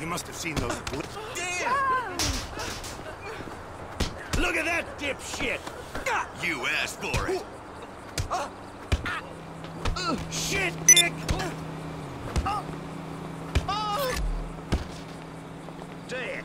You must have seen those... Ah. Damn! Look at that dipshit! You asked for it! Shit, Nick! Dick!